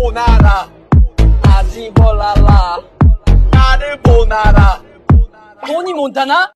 보나라. 아지볼라라. 나를 보나라. 토니 몬타나?